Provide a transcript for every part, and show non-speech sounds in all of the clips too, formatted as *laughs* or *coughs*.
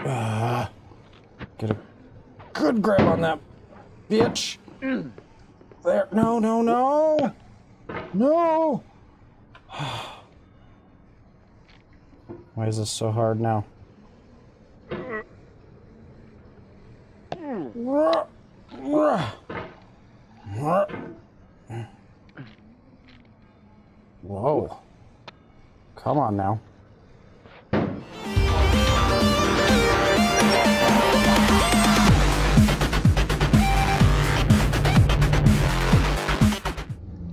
Uh, get a good grab on that bitch. There. No, no, no. No. *sighs* Why is this so hard now? Whoa. Come on now.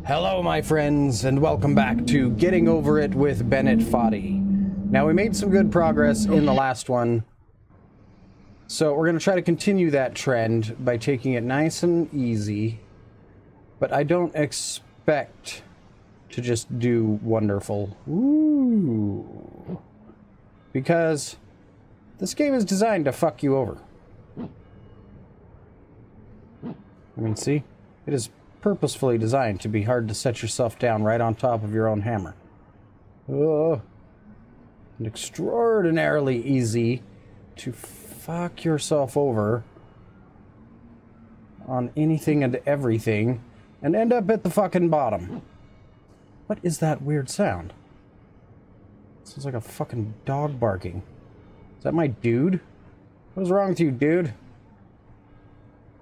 Hello, my friends, and welcome back to Getting Over It with Bennett Foddy. Now, we made some good progress in the last one, so we're going to try to continue that trend by taking it nice and easy, but I don't expect to just do wonderful. Ooh. Because this game is designed to fuck you over. I mean, see? It is purposefully designed to be hard to set yourself down right on top of your own hammer. Oh. And extraordinarily easy to fuck yourself over on anything and everything and end up at the fucking bottom. What is that weird sound? Sounds like a fucking dog barking. Is that my dude? What's wrong with you, dude?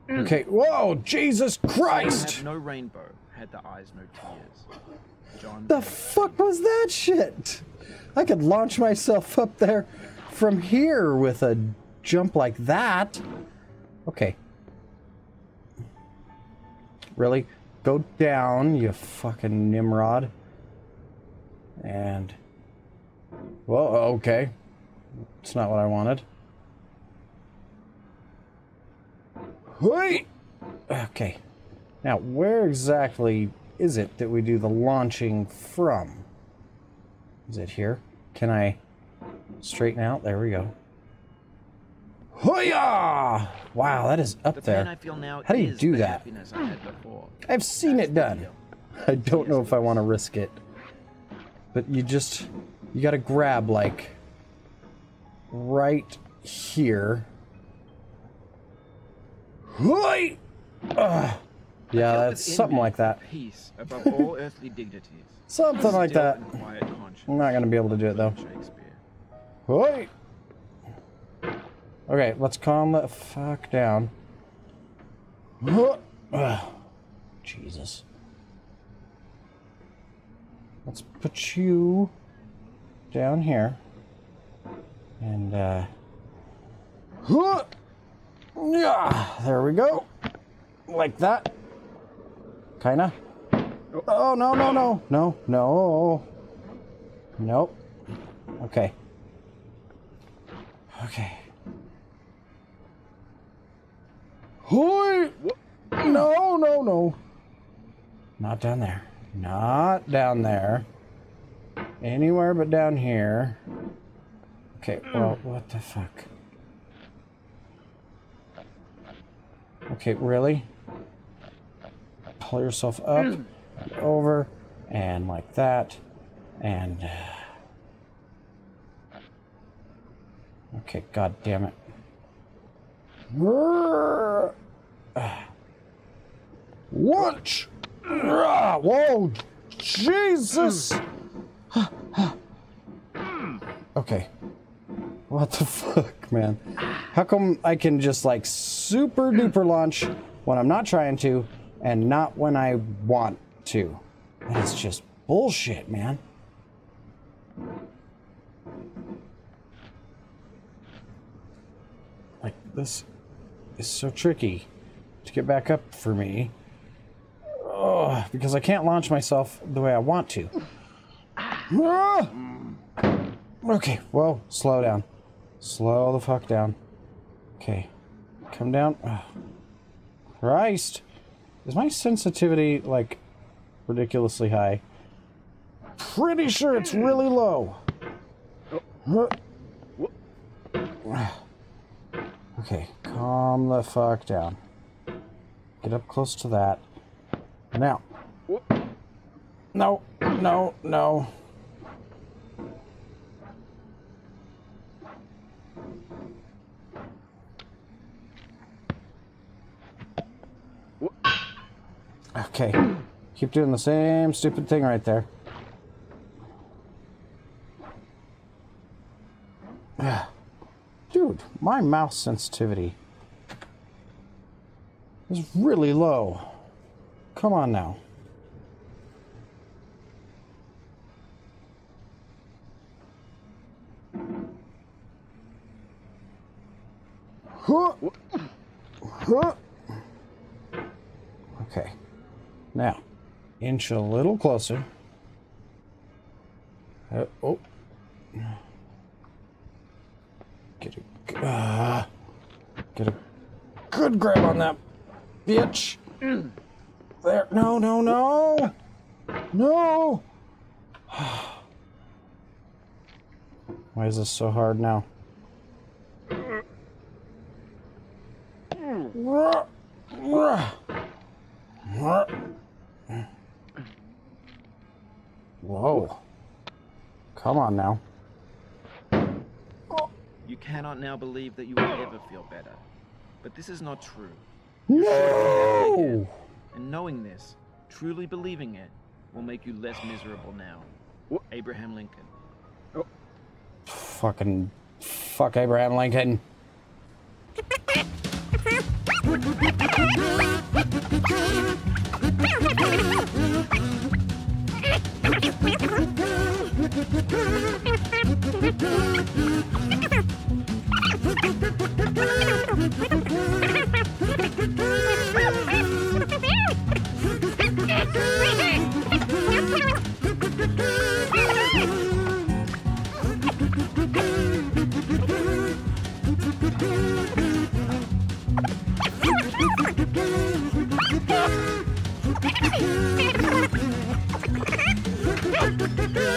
Mm. Okay. Whoa, Jesus Christ! Had no rainbow, had the eyes no tears. John The fuck was that shit? I could launch myself up there from here with a jump like that. Okay. Really? Go down, you fucking Nimrod. And. Well, okay. It's not what I wanted. Wait! Okay. Now, where exactly is it that we do the launching from? Is it here? Can I straighten out? There we go. Hoya! Wow, that is up the there. I feel now How do you do that? I. I've seen it done. I don't know if I want to risk it. But you just, you gotta grab like right here. Hoi! Ugh. Yeah, that's something like that. Peace above all earthly dignities. *laughs* Something like that. I'm not gonna be able to do it though. Hoi! Okay, let's calm the fuck down. Jesus. Let's put you down here. And, uh. Yeah, there we go. Like that. Kinda. Oh, no, no, no. No, no. Nope. Okay. Okay. Hoi! No, no, no. Not down there. Not down there. Anywhere but down here. Okay, well, what the fuck? Okay, really? Pull yourself up, over, and like that, and. uh, Okay, god damn it. Lunch! Whoa! Jesus! Okay. What the fuck, man? How come I can just like super duper launch when I'm not trying to and not when I want to? That's just bullshit, man. Like, this is so tricky to get back up for me. Ugh, because I can't launch myself the way I want to. Ah! Okay, well, slow down. Slow the fuck down. Okay. Come down. Ugh. Christ. Is my sensitivity, like, ridiculously high? Pretty sure it's really low. *sighs* Okay, calm the fuck down. Get up close to that. Now. No, no, no. Okay. Keep doing the same stupid thing right there. *sighs* Dude, my mouse sensitivity is really low. Come on now. Huh. Huh. Okay. Now, inch a little closer. Uh, oh. Get a, uh, get a good grab on that bitch. There. No, no, no. No. *sighs* Why is this so hard now? Whoa. Come on now. You cannot now believe that you will ever feel better. But this is not true. No! And knowing this, truly believing it, will make you less miserable now. Abraham Lincoln. Oh. Fucking fuck Abraham Lincoln. *laughs* Now,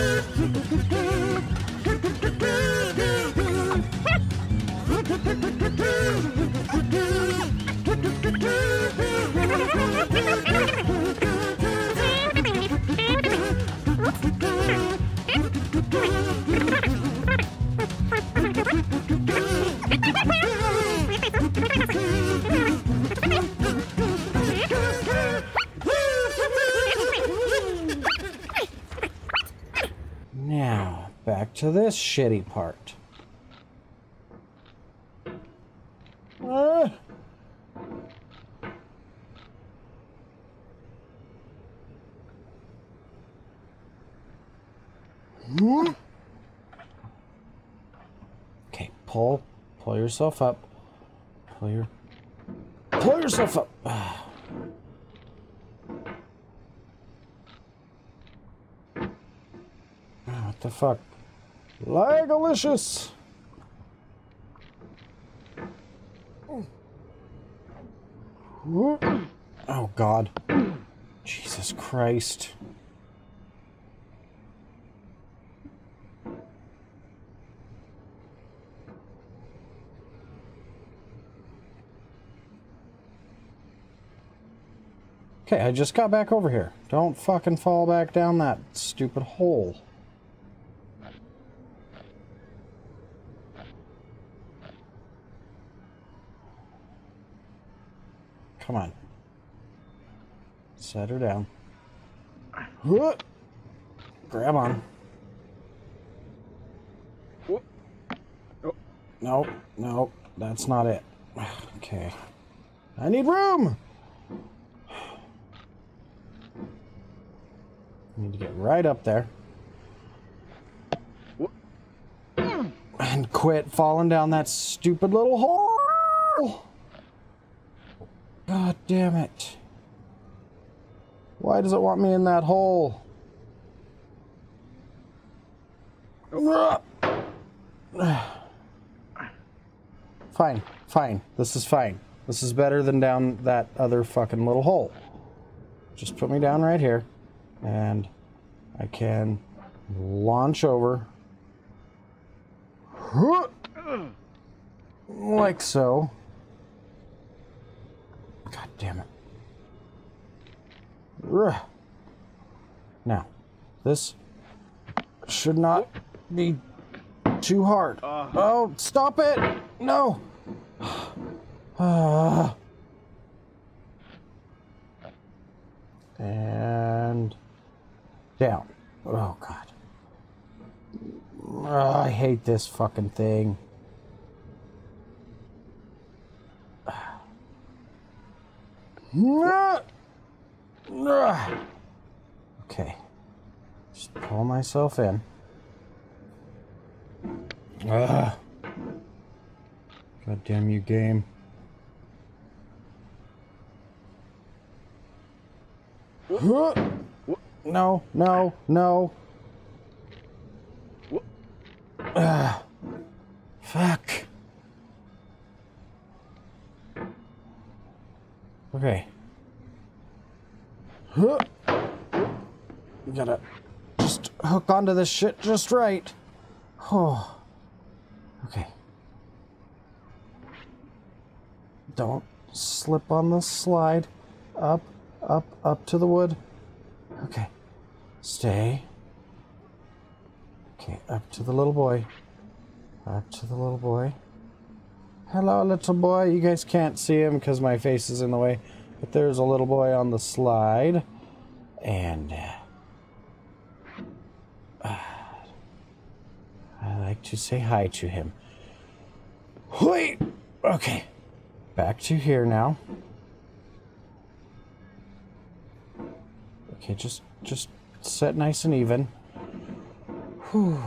back *laughs* to this shitty part. Ah. Hmm. Okay, pull, pull yourself up. Pull your, pull yourself up. *sighs* Ah, What the fuck? Legalicious! Oh god. Jesus Christ. Okay, I just got back over here. Don't fucking fall back down that stupid hole. Come on. Set her down. Grab on. Nope, nope, that's not it. Okay. I need room! Need to get right up there. And quit falling down that stupid little hole! God damn it. Why does it want me in that hole? *sighs* Fine, fine. This is fine. This is better than down that other fucking little hole. Just put me down right here, and I can launch over. *sighs* Like so. Damn it. Ugh. Now, this should not be too hard. Oh, stop it! No! Ah. *sighs* and down. Oh, God. Oh, I hate this fucking thing. Okay. Just pull myself in. Ugh. God damn you, game. *gasps* No, no, no. Ah, fuck. Okay. You gotta just hook onto this shit just right. Oh. *sighs* Okay. Don't slip on the slide. Up, up, up to the wood. Okay. Stay. Okay, up to the little boy. Up to the little boy. Hello, little boy. You guys can't see him because my face is in the way. But there's a little boy on the slide. And uh, *sighs* I like to say hi to him. Wait! Okay. Back to here now. Okay, just just set nice and even. Whew.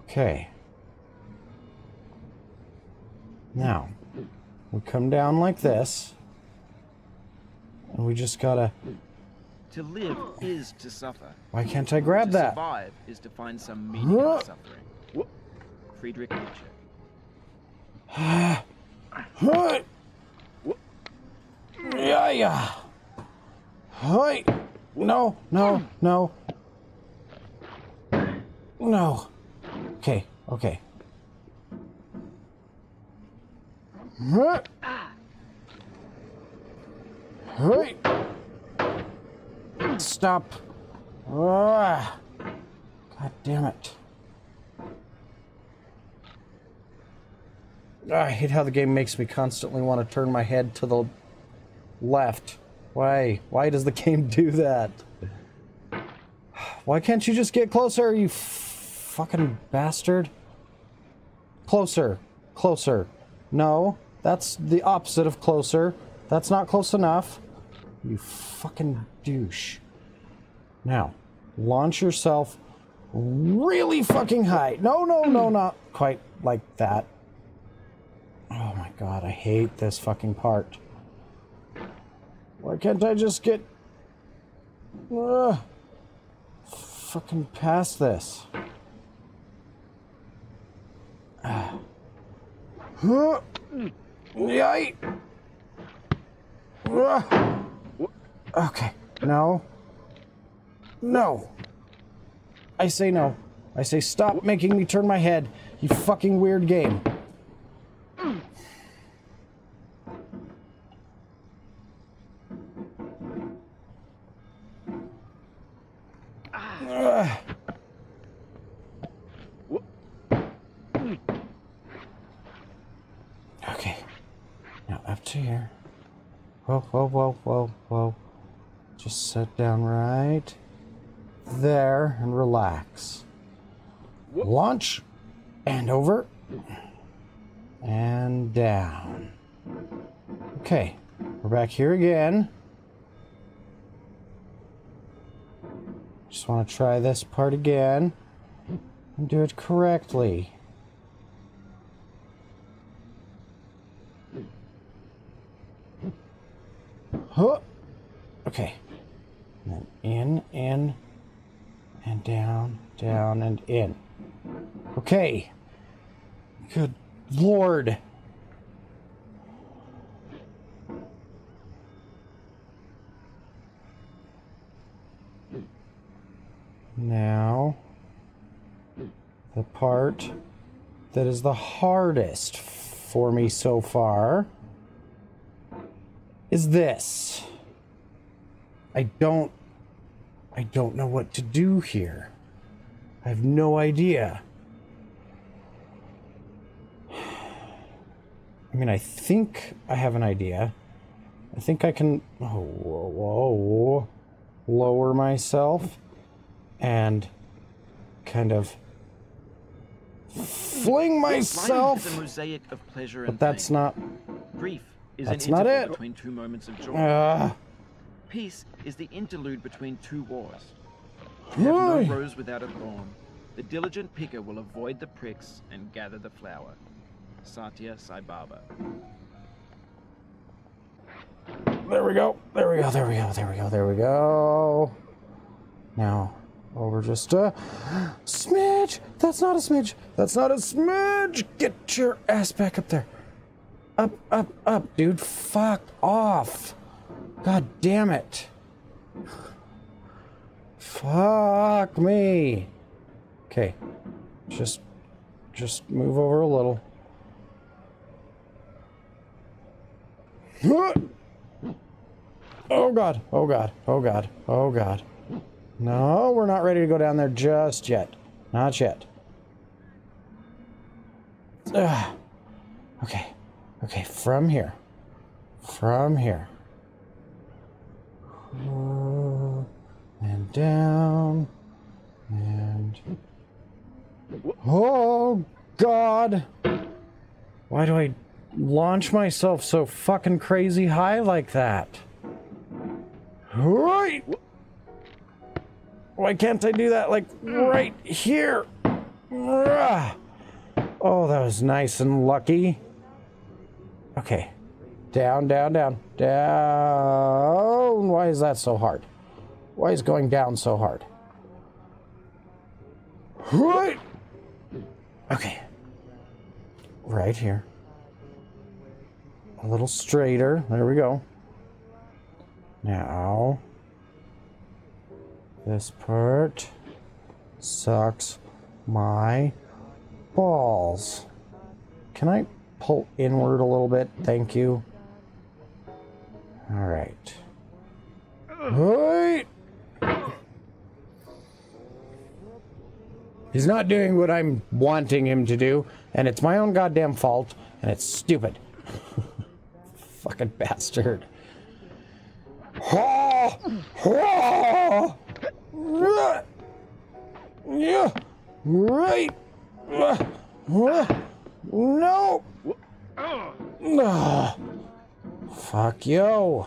Okay. Now, we come down like this. And we just gotta... To live is to suffer. Why can't I grab to that? survive is to find some meaning in suffering. Friedrich Nietzsche. *sighs* Yeah, yeah. Hi. No, no, no. No. Okay, okay. Huh? Hey! Stop. Ah. God damn it. Ah, I hate how the game makes me constantly want to turn my head to the left. Why? Why does the *laughs* game do that? Why can't you just get closer, you fucking bastard? Closer. Closer. No. That's the opposite of closer. That's not close enough. You fucking douche. Now, launch yourself really fucking high. No, no, no, *clears throat* not quite like that. Oh my god, I hate this fucking part. Why can't I just get... Uh, fucking past this? Uh. *sighs* Huh? Yay! Okay. No. No. I say no. I say stop making me turn my head, you fucking weird game. Whoa, whoa, whoa, whoa. Whoa. Just sit down right there and relax. Launch and over and down. Okay, we're back here again. Just want to try this part again and do it correctly. Huh. Okay. And then in, in, and down, down, and in. Okay. Good lord. Now, the part that is the hardest for me so far is this. I don't I don't know what to do here. I have no idea. I mean, I think I have an idea. I think I can. Oh, whoa, whoa, lower myself and kind of fling myself. is a mosaic of pleasure But that's not. Grief is that's an not it. between two moments of joy. Uh, Peace is the interlude between two wars. You have no rose without a thorn. The diligent picker will avoid the pricks and gather the flower. Satya Sai Baba. there we go. There we go. There we go. There we go. There we go. Now, over just a smidge. That's not a smidge. That's not a smidge. Get your ass back up there. Up, up, up, dude. Fuck off. God damn it. Fuck me. Okay. Just just move over a little. Oh god. Oh god. Oh god. Oh god. No, we're not ready to go down there just yet. Not yet. Ugh. Okay. Okay, from here. From here. Uh, And down. And. Oh, God! Why do I launch myself so fucking crazy high like that? Right! Why can't I do that like right here? Oh, that was nice and lucky. Okay. Down, down, down, down. Why is that so hard? Why is going down so hard? Right. Okay. Right here. A little straighter. There we go. Now, this part sucks my balls. Can I pull inward a little bit? Thank you. All right. Right. He's not doing what I'm wanting him to do, and it's my own goddamn fault, and it's stupid. *laughs* Fucking bastard. Oh, oh, yeah, right. *laughs* No. Fuck you.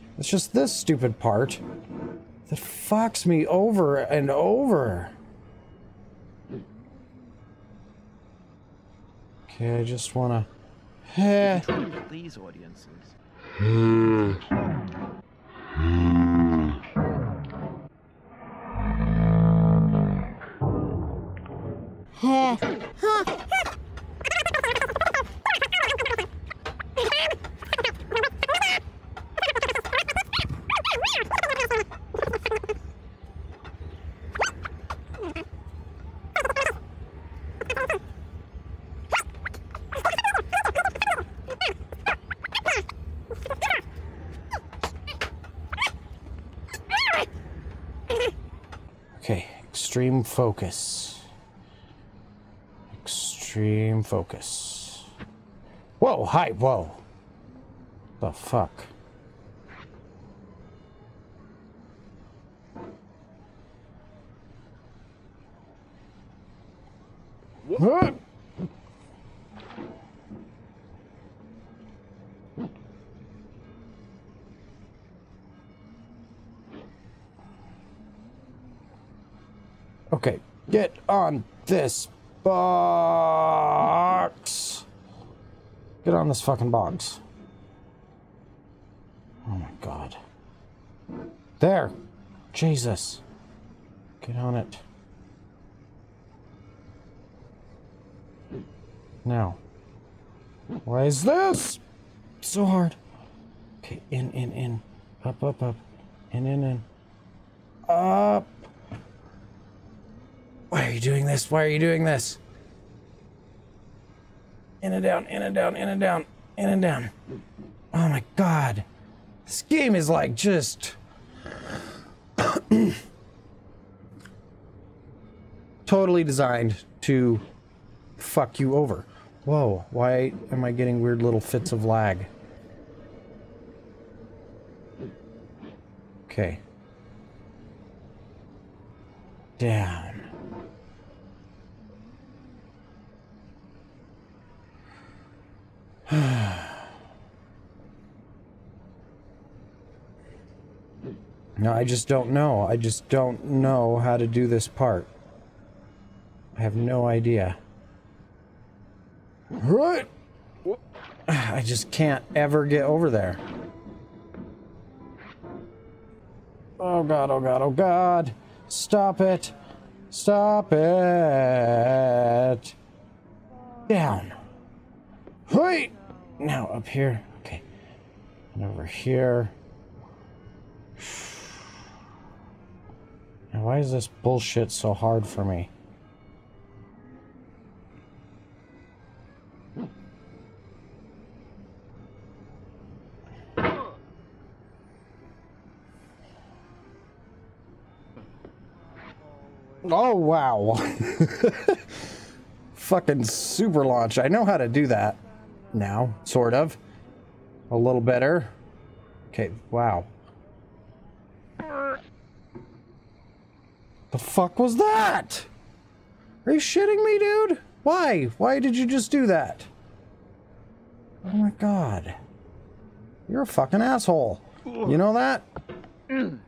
It's just this stupid part that fucks me over and over. Okay, I just want to. Eh. Try to please audiences. Extreme focus. Extreme focus. Whoa, hi, whoa. The fuck? On this box. Get on this fucking box. Oh my god. There. Jesus. Get on it. Now. Why is this so hard? Okay, in, in, in. Up, up, up. In, in, in. Up. Are you doing this? Why are you doing this? In and down, in and down, in and down, in and down. Oh my god. This game is like just. *coughs* totally designed to fuck you over. Whoa, why am I getting weird little fits of lag? Okay. Down. *sighs* no, I just don't know. I just don't know how to do this part. I have no idea. Right. *sighs* I just can't ever get over there. Oh god, oh god, oh god. Stop it. Stop it. Down. Hey! Now up here. Okay. And over here. Now why is this bullshit so hard for me? Oh, wow. *laughs* Fucking super launch. I know how to do that now, sort of. A little better. Okay, wow. The fuck was that? Are you shitting me, dude? Why? Why did you just do that? Oh my god. You're a fucking asshole. You know that? *clears throat*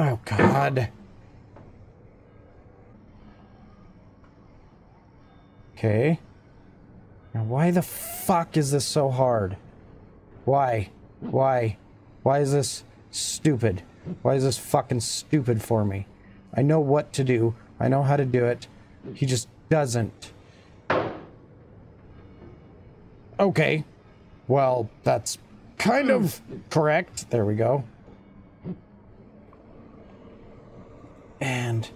Oh, God. Okay. Now, why the fuck is this so hard? Why? Why? Why is this stupid? Why is this fucking stupid for me? I know what to do. I know how to do it. He just doesn't. Okay. Well, that's kind of correct. There we go. and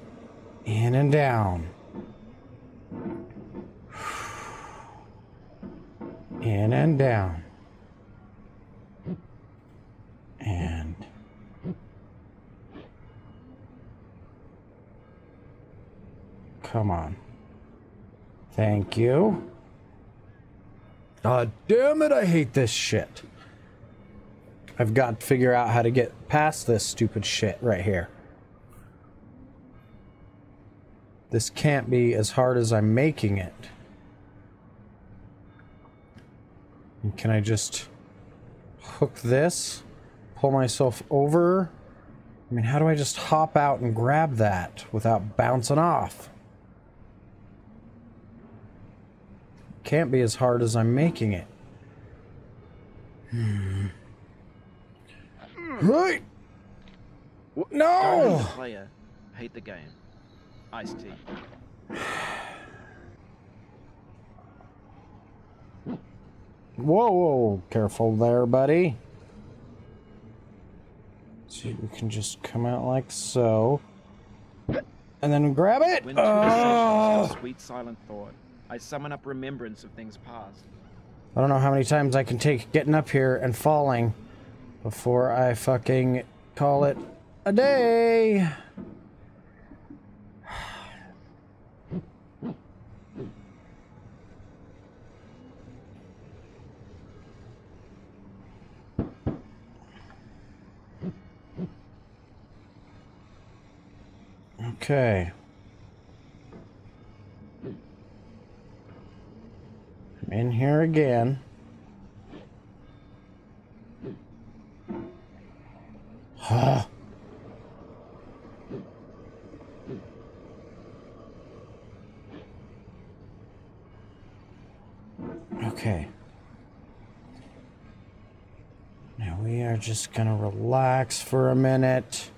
in and down. In and down. And come on. Thank you. God damn it, I hate this shit. I've got to figure out how to get past this stupid shit right here. This can't be as hard as I'm making it. And can I just hook this? Pull myself over? I mean, how do I just hop out and grab that without bouncing off? Can't be as hard as I'm making it. Hmm. Right! No! Player, hate the game. Ice-T. *sighs* *sighs* *sighs* Whoa, whoa, careful there, buddy. See, we can just come out like so. And then grab it. When two oh. sweet silent thought, I summon up remembrance of things past. I don't know how many times I can take getting up here and falling before I fucking call it a day. Okay. I'm in here again. Huh. Okay. Now we are just gonna relax for a minute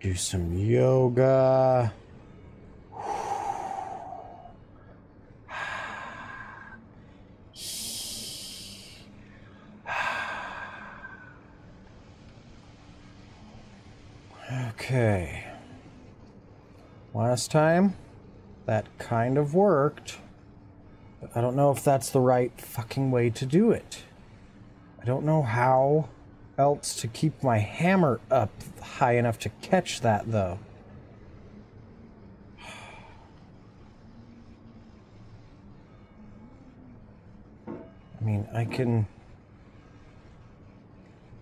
do some yoga. Okay. Last time, that kind of worked. But I don't know if that's the right fucking way to do it. I don't know how else to keep my hammer up high enough to catch that, though. I mean, I can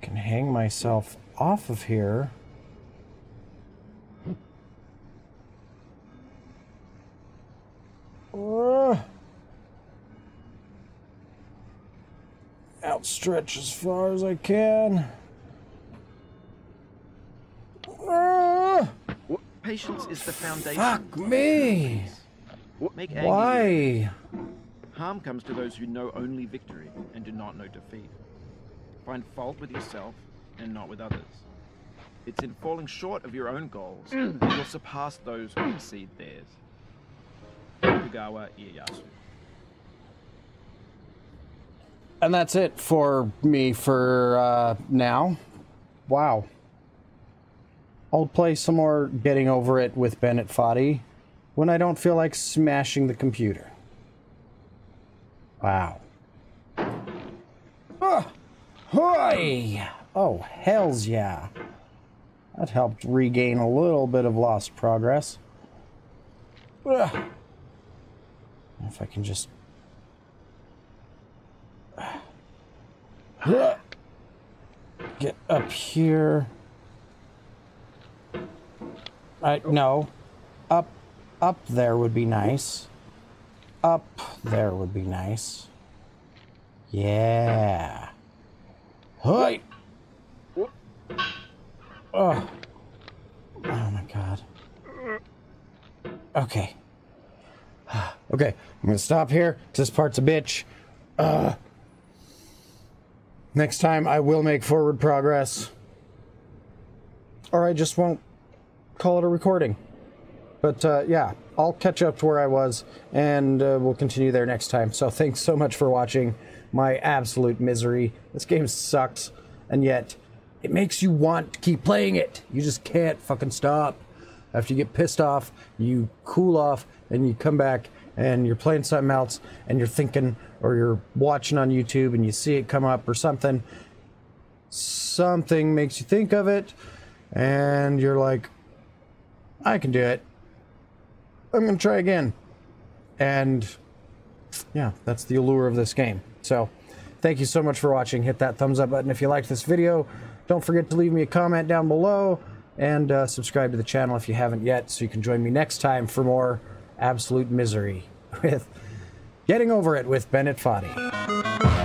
can hang myself off of here. Outstretch as far as I can. What patience is the foundation. fuck me! Why? Harm comes to those who know only victory and do not know defeat. Find fault with yourself and not with others. It's in falling short of your own goals that you'll surpass those who exceed theirs. Tokugawa Ieyasu. And that's it for me for uh, now. Wow. I'll play some more Getting Over It with Bennett Foddy when I don't feel like smashing the computer. Wow. Ah, hoy! Oh, hells yeah. That helped regain a little bit of lost progress. If I can just get up here. I no, up, up there would be nice. Up there would be nice. Yeah. Hi. Oh. Oh my god. Okay. *sighs* Okay, I'm gonna stop here. This part's a bitch. Next time I will make forward progress. Or I just won't call it a recording. But uh, yeah, I'll catch up to where I was and uh, we'll continue there next time. So thanks so much for watching my absolute misery. This game sucks, and yet it makes you want to keep playing it. You just can't fucking stop. After you get pissed off, you cool off and you come back and you're playing something else and you're thinking or you're watching on YouTube and you see it come up or something. Something makes you think of it and you're like, I can do it. I'm going to try again. And yeah, that's the allure of this game. So thank you so much for watching. Hit that thumbs up button if you liked this video. Don't forget to leave me a comment down below and uh, subscribe to the channel if you haven't yet so you can join me next time for more absolute misery *laughs* with Getting Over It with Bennett Foddy.